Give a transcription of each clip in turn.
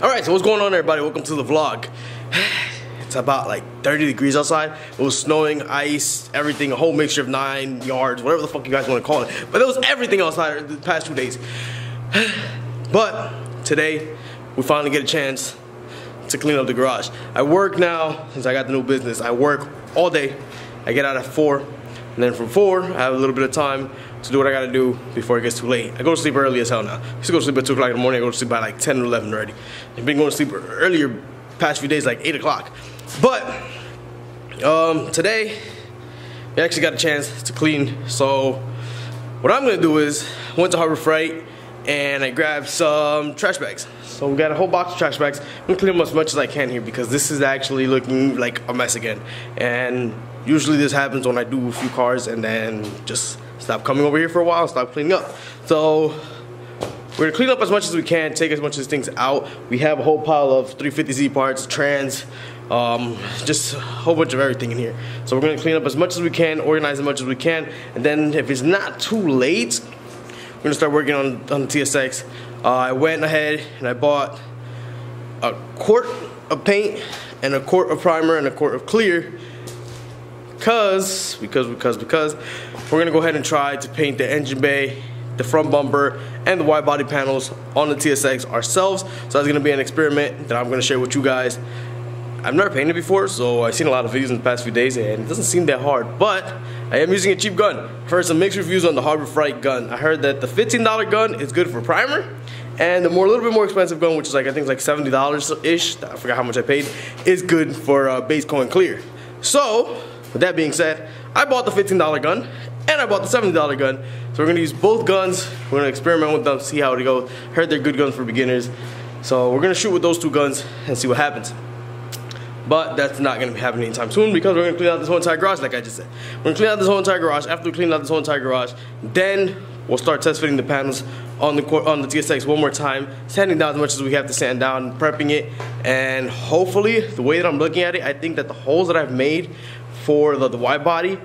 Alright, so what's going on everybody? Welcome to the vlog. It's about like 30 degrees outside. It was snowing, ice, everything, a whole mixture of nine yards, whatever the fuck you guys want to call it. But there was everything outside the past two days. But today, we finally get a chance to clean up the garage. I work now, since I got the new business, I work all day. I get out at four, and then from four, I have a little bit of time to do what I gotta do before it gets too late. I go to sleep early as hell now. I used to go to sleep at 2 o'clock in the morning, I go to sleep by like 10 or 11 already. I've been going to sleep earlier past few days, like 8 o'clock. But, um, today, we actually got a chance to clean. So, what I'm gonna do is, went to Harbor Freight, and I grabbed some trash bags. So we got a whole box of trash bags. I'm gonna clean them as much as I can here because this is actually looking like a mess again. And usually this happens when I do a few cars and then just stop coming over here for a while and stop cleaning up. So we're gonna clean up as much as we can, take as much of these things out. We have a whole pile of 350Z parts, trans, um, just a whole bunch of everything in here. So we're gonna clean up as much as we can, organize as much as we can, and then if it's not too late, we're gonna start working on, on the TSX. Uh, I went ahead and I bought a quart of paint and a quart of primer and a quart of clear because, because, because, because, we're gonna go ahead and try to paint the engine bay, the front bumper, and the wide body panels on the TSX ourselves. So that's gonna be an experiment that I'm gonna share with you guys. I've never painted before, so I've seen a lot of videos in the past few days, and it doesn't seem that hard, but I am using a cheap gun. Heard some mixed reviews on the Harbor Freight gun. I heard that the $15 gun is good for primer, and the more a little bit more expensive gun, which is like I think it's like $70-ish, I forgot how much I paid, is good for uh, base and clear. So, with that being said, I bought the $15 gun and I bought the $70 gun. So we're gonna use both guns. We're gonna experiment with them, see how it goes. Heard they're good guns for beginners. So we're gonna shoot with those two guns and see what happens. But that's not gonna be happening anytime soon because we're gonna clean out this whole entire garage like I just said. We're gonna clean out this whole entire garage. After we clean out this whole entire garage, then we'll start test fitting the panels on the on the TSX one more time, sanding down as much as we have to sand down, prepping it, and hopefully, the way that I'm looking at it, I think that the holes that I've made for the, the wide body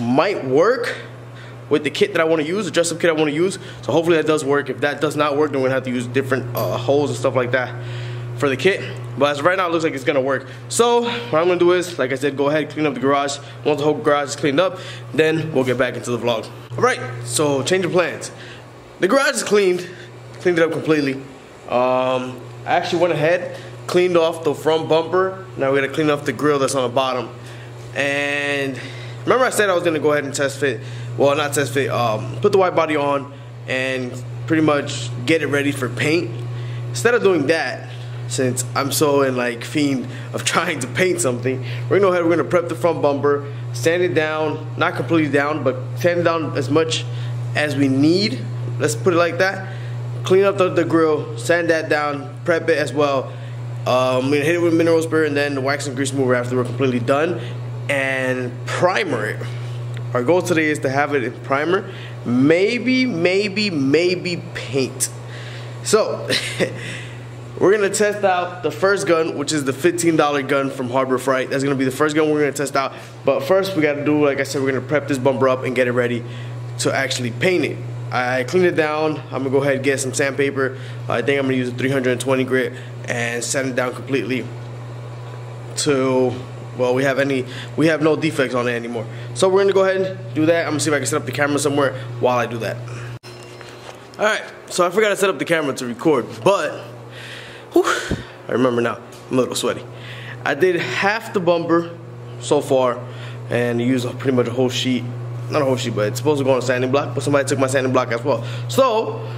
might work with the kit that I want to use, the dress-up kit I want to use. So hopefully that does work. If that does not work, then we're gonna have to use different uh, holes and stuff like that for the kit. But as right now, it looks like it's gonna work. So what I'm gonna do is, like I said, go ahead, clean up the garage. Once the whole garage is cleaned up, then we'll get back into the vlog. All right, so change of plans. The garage is cleaned, cleaned it up completely. Um, I actually went ahead, cleaned off the front bumper. Now we gotta clean off the grill that's on the bottom. And remember I said I was gonna go ahead and test fit, well not test fit, um, put the wide body on and pretty much get it ready for paint. Instead of doing that, since I'm so in like fiend of trying to paint something, we're gonna go ahead, we're gonna prep the front bumper, sand it down, not completely down, but sand it down as much as we need. Let's put it like that. Clean up the, the grill, sand that down, prep it as well. Um, gonna hit it with mineral spray and then the wax and grease remover after we're completely done and primer it. Our goal today is to have it in primer, maybe, maybe, maybe paint. So, we're gonna test out the first gun, which is the $15 gun from Harbor Freight. That's gonna be the first gun we're gonna test out. But first, we gotta do, like I said, we're gonna prep this bumper up and get it ready to actually paint it. I cleaned it down. I'm gonna go ahead and get some sandpaper. I think I'm gonna use a 320 grit and sand it down completely to well we have any we have no defects on it anymore so we're gonna go ahead and do that I'm gonna see if I can set up the camera somewhere while I do that all right so I forgot to set up the camera to record but whew, I remember now I'm a little sweaty I did half the bumper so far and used pretty much a whole sheet not a whole sheet but it's supposed to go on a sanding block but somebody took my sanding block as well so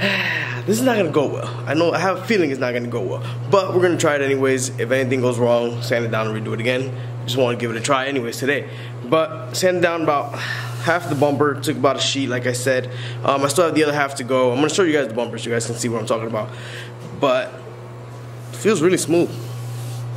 this is not gonna go well. I know I have a feeling it's not gonna go well. But we're gonna try it anyways. If anything goes wrong, sand it down and redo it again. Just wanna give it a try anyways today. But sand down about half the bumper, took about a sheet like I said. Um, I still have the other half to go. I'm gonna show you guys the bumper so you guys can see what I'm talking about. But it feels really smooth.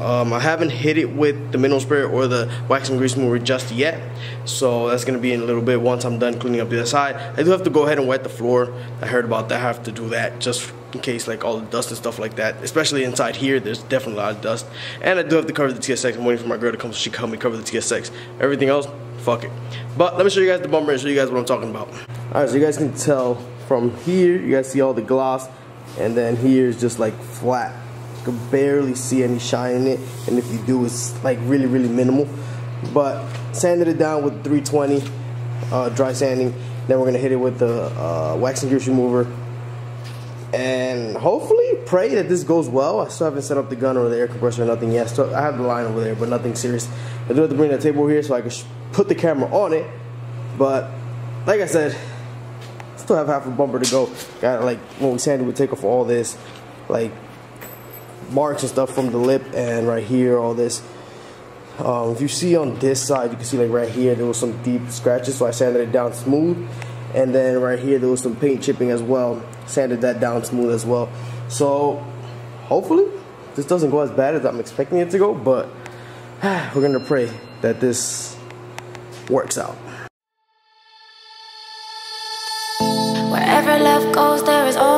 Um, I haven't hit it with the mineral spray or the wax and grease remover just yet. So that's to be in a little bit once I'm done cleaning up the other side. I do have to go ahead and wet the floor. I heard about that. I have to do that just in case like all the dust and stuff like that. Especially inside here, there's definitely a lot of dust. And I do have to cover the TSX. I'm waiting for my girl to come so she can help me cover the TSX. Everything else, fuck it. But let me show you guys the bumper and show you guys what I'm talking about. Alright, so you guys can tell from here, you guys see all the gloss and then here is just like flat. You can barely see any shine in it, and if you do, it's like really, really minimal. But sanded it down with 320 uh, dry sanding. Then we're gonna hit it with the uh, wax and grease remover, and hopefully pray that this goes well. I still haven't set up the gun or the air compressor or nothing yet. So I have the line over there, but nothing serious. I do have to bring that table here so I can put the camera on it. But like I said, still have half a bumper to go. Got like when we sanded, we take off all this, like marks and stuff from the lip and right here, all this. Um, if you see on this side, you can see like right here, there was some deep scratches, so I sanded it down smooth. And then right here, there was some paint chipping as well. Sanded that down smooth as well. So hopefully, this doesn't go as bad as I'm expecting it to go, but we're gonna pray that this works out.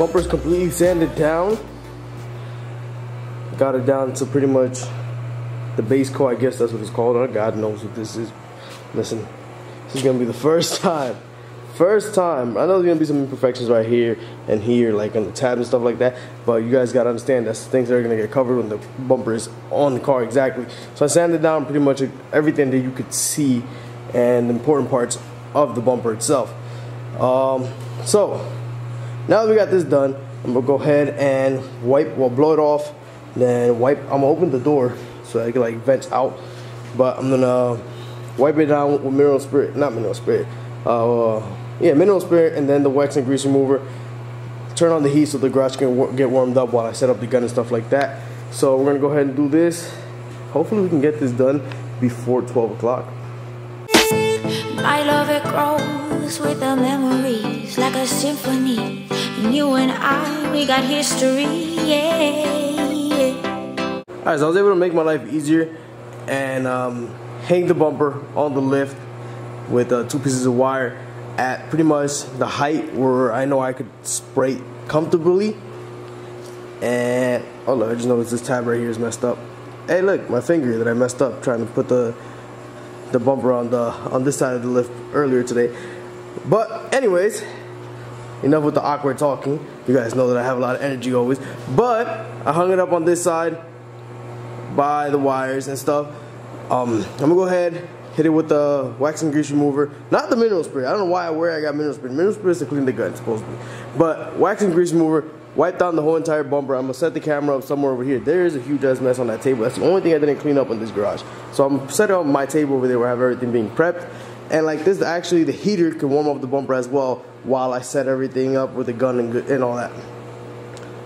Bumper's completely sanded down. Got it down to pretty much the base coat, I guess that's what it's called. Oh, God knows what this is. Listen, this is gonna be the first time. First time. I know there's gonna be some imperfections right here and here, like on the tab and stuff like that. But you guys gotta understand that's things that are gonna get covered when the bumper is on the car exactly. So I sanded down pretty much everything that you could see and important parts of the bumper itself. Um, so now that we got this done, I'm gonna go ahead and wipe, well, blow it off, then wipe. I'm gonna open the door so I can like vent out, but I'm gonna wipe it down with mineral spirit, not mineral spirit, uh, yeah, mineral spirit, and then the wax and grease remover. Turn on the heat so the garage can get warmed up while I set up the gun and stuff like that. So we're gonna go ahead and do this. Hopefully we can get this done before 12 o'clock. With the memories like a symphony. And you and I, we got history, yeah. Alright, so I was able to make my life easier and um, hang the bumper on the lift with uh, two pieces of wire at pretty much the height where I know I could spray comfortably. And oh look, I just noticed this tab right here is messed up. Hey, look, my finger that I messed up trying to put the the bumper on the on this side of the lift earlier today. But anyways, enough with the awkward talking. You guys know that I have a lot of energy always. But I hung it up on this side by the wires and stuff. Um, I'm gonna go ahead, hit it with the wax and grease remover. Not the mineral spray. I don't know why I wear I got mineral spray. Mineral spray is to clean the gun, supposedly. But wax and grease remover, wipe down the whole entire bumper. I'm gonna set the camera up somewhere over here. There is a huge ass mess on that table. That's the only thing I didn't clean up in this garage. So I'm setting up my table over there where I have everything being prepped. And like this, actually the heater can warm up the bumper as well while I set everything up with the gun and, and all that.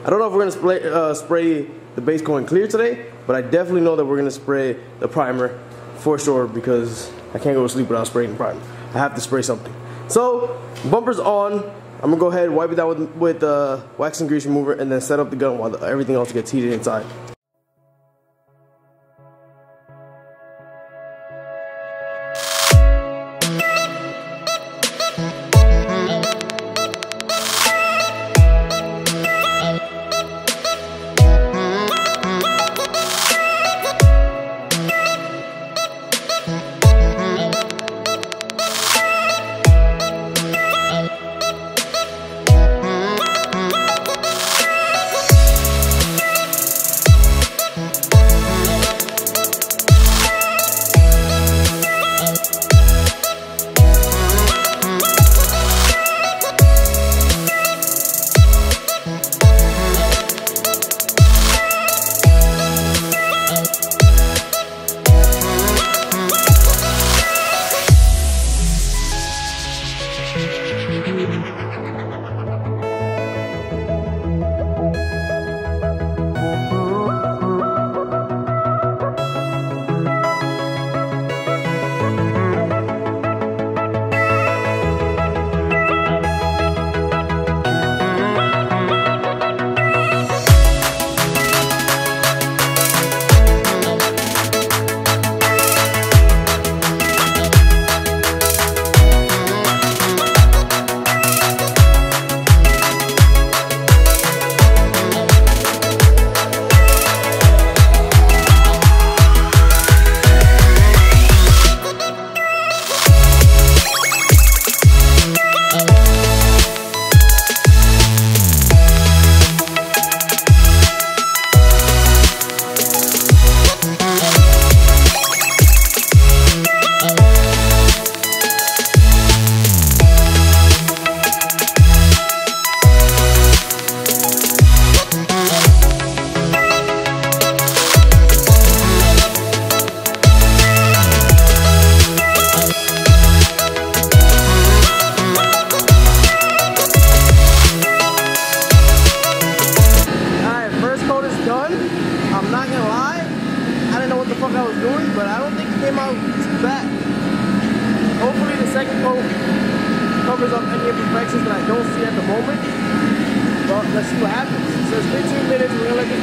I don't know if we're gonna spray, uh, spray the base coat clear today, but I definitely know that we're gonna spray the primer for sure because I can't go to sleep without spraying primer. I have to spray something. So bumper's on. I'm gonna go ahead and wipe it down with with uh, wax and grease remover, and then set up the gun while the, everything else gets heated inside.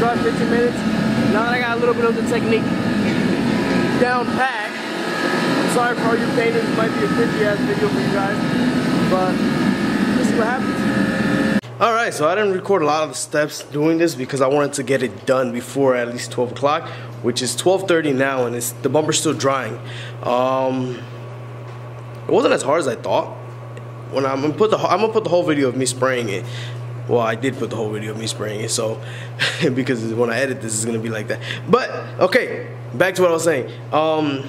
This dry 15 minutes. Now that I got a little bit of the technique down pat, sorry for all you painters, it might be a cringy ass video for you guys, but let's see what happens. All right, so I didn't record a lot of the steps doing this because I wanted to get it done before at least 12 o'clock, which is 12.30 now, and it's, the bumper's still drying. Um, it wasn't as hard as I thought. When I'm gonna put the I'm gonna put the whole video of me spraying it. Well, I did put the whole video of me spraying it, so because when I edit this, it's gonna be like that. But okay, back to what I was saying. Um,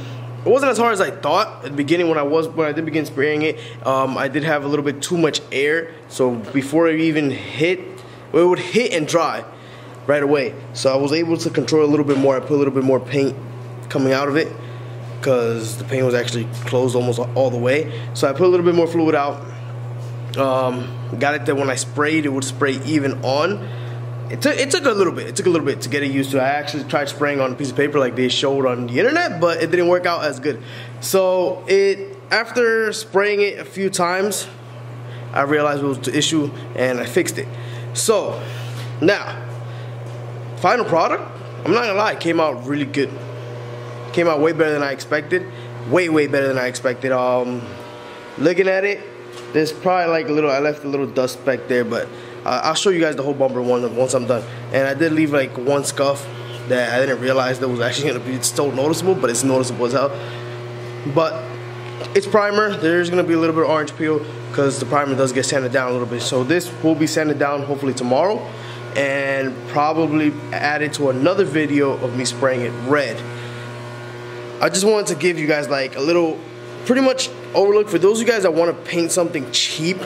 it wasn't as hard as I thought at the beginning when I was when I did begin spraying it. Um, I did have a little bit too much air, so before it even hit, well, it would hit and dry right away. So I was able to control a little bit more. I put a little bit more paint coming out of it because the paint was actually closed almost all the way. So I put a little bit more fluid out. Um, got it that when I sprayed, it would spray even on. It took, it took a little bit. It took a little bit to get it used to. I actually tried spraying on a piece of paper like they showed on the internet, but it didn't work out as good. So it after spraying it a few times, I realized it was the issue and I fixed it. So now, final product. I'm not gonna lie, it came out really good. Came out way better than I expected. Way way better than I expected. Um, looking at it, there's probably like a little. I left a little dust speck there, but uh, I'll show you guys the whole bumper one once I'm done. And I did leave like one scuff that I didn't realize that was actually gonna be still noticeable, but it's noticeable as hell. But it's primer. There's gonna be a little bit of orange peel because the primer does get sanded down a little bit. So this will be sanded down hopefully tomorrow and probably added to another video of me spraying it red. I just wanted to give you guys like a little pretty much overlook for those of you guys that want to paint something cheap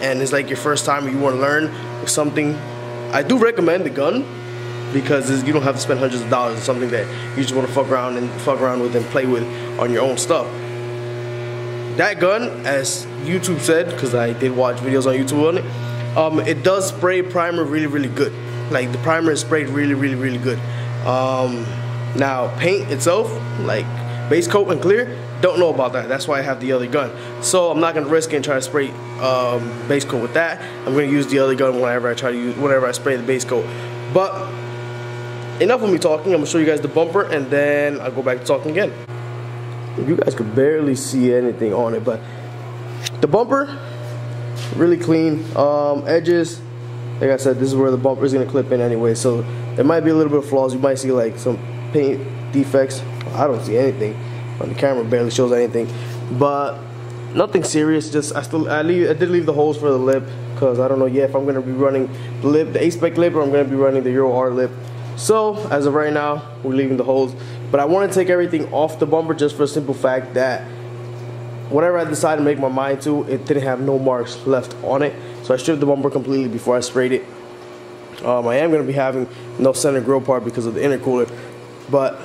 and it's like your first time you want to learn something, I do recommend the gun because you don't have to spend hundreds of dollars on something that you just want to fuck around and fuck around with and play with on your own stuff. That gun, as YouTube said, because I did watch videos on YouTube on it, um, it does spray primer really, really good. Like the primer is sprayed really, really, really good. Um, now paint itself, like base coat and clear, don't know about that. That's why I have the other gun. So I'm not gonna risk it and try to spray um, base coat with that. I'm gonna use the other gun whenever I try to use, whenever I spray the base coat. But enough of me talking. I'm gonna show you guys the bumper and then I'll go back to talking again. You guys could barely see anything on it, but the bumper, really clean. Um, edges, like I said, this is where the bumper is gonna clip in anyway. So there might be a little bit of flaws. You might see like some paint defects. I don't see anything the camera barely shows anything. But nothing serious just I still I leave I did leave the holes for the lip because I don't know yet if I'm gonna be running the lip the A-spec lip or I'm gonna be running the Euro R lip. So as of right now we're leaving the holes. But I want to take everything off the bumper just for a simple fact that whatever I decided to make my mind to it didn't have no marks left on it. So I stripped the bumper completely before I sprayed it. Um, I am going to be having no center grill part because of the intercooler. But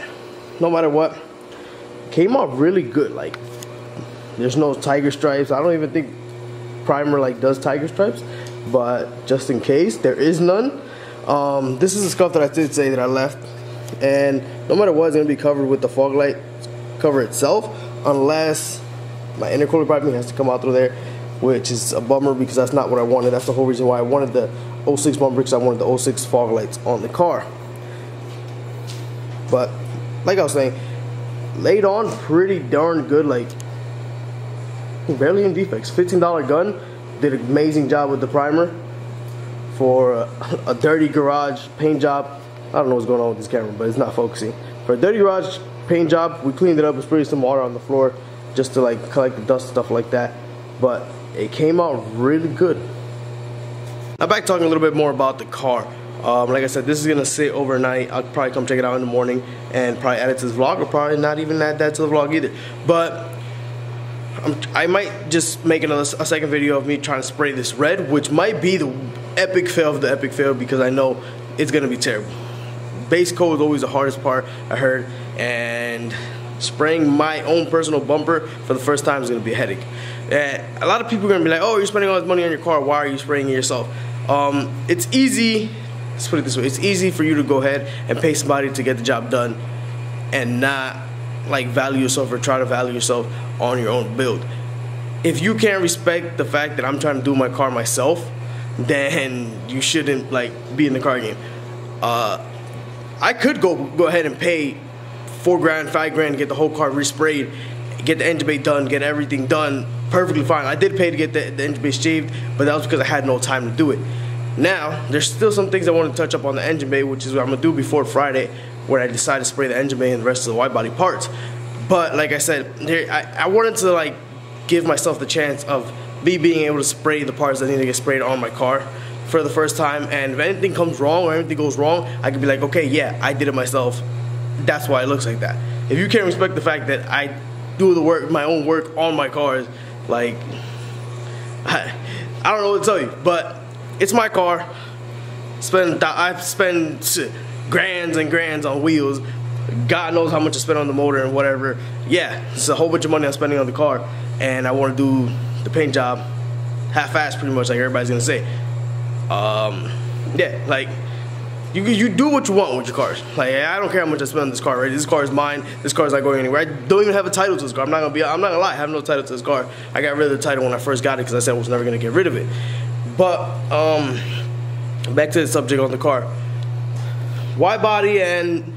no matter what came out really good. Like, there's no tiger stripes. I don't even think primer like does tiger stripes, but just in case there is none. Um, this is the scuff that I did say that I left, and no matter what, it's gonna be covered with the fog light cover itself, unless my intercooler piping has to come out through there, which is a bummer because that's not what I wanted. That's the whole reason why I wanted the 06 bumper because I wanted the 06 fog lights on the car. But like I was saying, laid on pretty darn good. Like barely in defects. $15 gun. Did an amazing job with the primer for a, a, dirty garage paint job. I don't know what's going on with this camera, but it's not focusing. For a dirty garage paint job, we cleaned it up. We sprayed some water on the floor just to like collect the dust stuff like that. But it came out really good. Now back talking a little bit more about the car. Um, like I said, this is gonna sit overnight. I'll probably come check it out in the morning and probably add it to the vlog, or probably not even add that to the vlog either. But I'm, i might just make another a second video of me trying to spray this red, which might be the epic fail of the epic fail because I know it's gonna be terrible. Base coat is always the hardest part I heard, and spraying my own personal bumper for the first time is gonna be a headache. And a lot of people are gonna be like, "Oh, you're spending all this money on your car. Why are you spraying it yourself?" Um, it's easy let's put it this way it's easy for you to go ahead and pay somebody to get the job done and not like value yourself or try to value yourself on your own build. If you can't respect the fact that I'm trying to do my car myself, then you shouldn't like be in the car game. Uh, I could go go ahead and pay four grand, five grand, get the whole car resprayed, get the engine bay done, get everything done perfectly fine. I did pay to get the, the engine bay shaved, but that was because I had no time to do it. Now, there's still some things I want to touch up on the engine bay, which is what I'm gonna do before Friday, where I decide to spray the engine bay and the rest of the wide body parts. But like I said, there, I, I wanted to like give myself the chance of me being able to spray the parts that need to get sprayed on my car for the first time. And if anything comes wrong or anything goes wrong, I can be like, okay, yeah, I did it myself. That's why it looks like that. If you can't respect the fact that I do the work, my own work on my cars, like, I, I don't know what to tell you, but it's my car. Spend I've spent grands and grands on wheels. God knows how much I spent on the motor and whatever. Yeah, it's a whole bunch of money I'm spending on the car, and I want to do the paint job half-assed, pretty much like everybody's gonna say. Um, yeah, like you you do what you want with your cars. Like I don't care how much I spend on this car. Right, this car is mine. This car is not going anywhere. I don't even have a title to this car. I'm not gonna be. I'm not gonna lie. I have no title to this car. I got rid of the title when I first got it because I said I was never gonna get rid of it. But um, back to the subject on the car. Wide body and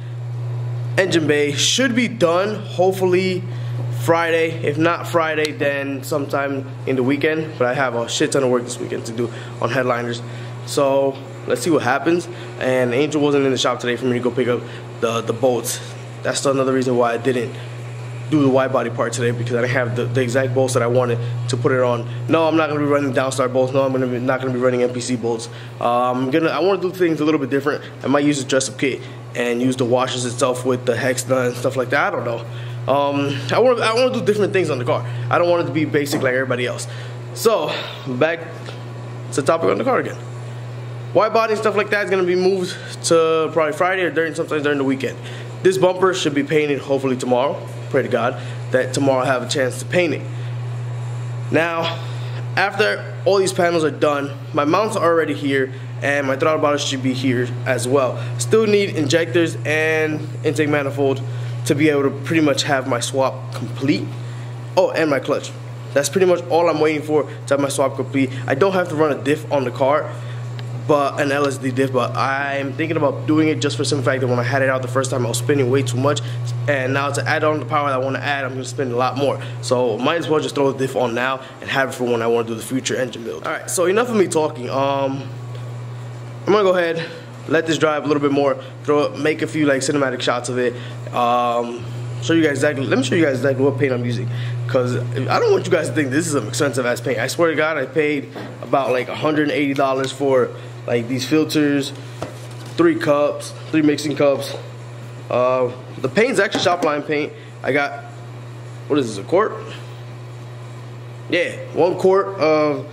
engine bay should be done. Hopefully Friday. If not Friday, then sometime in the weekend. But I have a shit ton of work this weekend to do on headliners. So let's see what happens. And Angel wasn't in the shop today for me to go pick up the, the bolts. That's another reason why I didn't do the wide body part today because I didn't have the, the exact bolts that I wanted to put it on. No, I'm not gonna be running Downstar bolts. No, I'm gonna be, not gonna be running MPC bolts. Um, I'm gonna I want to do things a little bit different. I might use a dress up kit and use the washers itself with the hex nut and stuff like that. I don't know. Um, I want I want to do different things on the car. I don't want it to be basic like everybody else. So back to the topic on the car again. Wide body and stuff like that is gonna be moved to probably Friday or during sometimes during the weekend. This bumper should be painted hopefully tomorrow. Pray to God that tomorrow I have a chance to paint it. Now, after all these panels are done, my mounts are already here and my throttle body should be here as well. Still need injectors and intake manifold to be able to pretty much have my swap complete. Oh, and my clutch. That's pretty much all I'm waiting for to have my swap complete. I don't have to run a diff on the car but an LSD diff, but I'm thinking about doing it just for some fact that when I had it out the first time, I was spending way too much, and now to add on the power that I want to add, I'm going to spend a lot more. So might as well just throw the diff on now and have it for when I want to do the future engine build. All right, so enough of me talking. Um, I'm gonna go ahead, let this drive a little bit more, throw, make a few like cinematic shots of it. Um, show you guys exactly. Let me show you guys exactly what paint I'm using, because I don't want you guys to think this is an expensive ass paint. I swear to God, I paid about like 180 dollars for like these filters, three cups, three mixing cups. Uh, the paint's actually shopline paint. I got, what is this, a quart? Yeah, one quart of,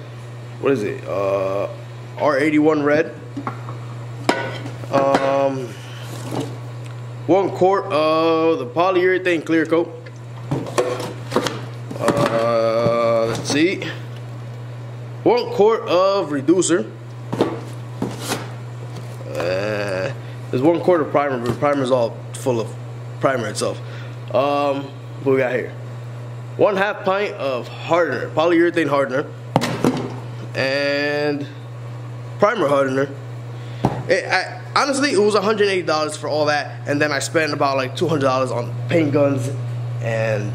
what is it, uh, R81 red. Um, one quart of the polyurethane clear coat. Uh, let's see. One quart of reducer. There's one quart of primer, but the primer is all full of primer itself. Um, what we got here? One half pint of hardener, polyurethane hardener, and primer hardener. It, I, honestly, it was $180 for all that, and then I spent about like $200 on paint guns and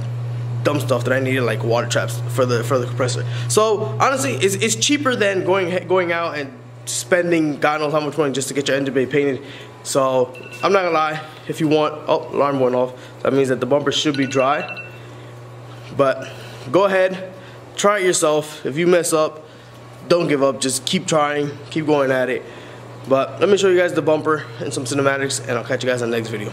dumb stuff that I needed, like water traps for the for the compressor. So honestly, it's, it's cheaper than going going out and spending God knows how much money just to get your engine bay painted. So I'm not gonna lie, if you want, oh, alarm went off. That means that the bumper should be dry. But go ahead, try it yourself. If you mess up, don't give up. Just keep trying, keep going at it. But let me show you guys the bumper and some cinematics, and I'll catch you guys in the next video.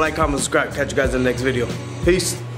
Like, comment, subscribe. Catch you guys in the next video. Peace.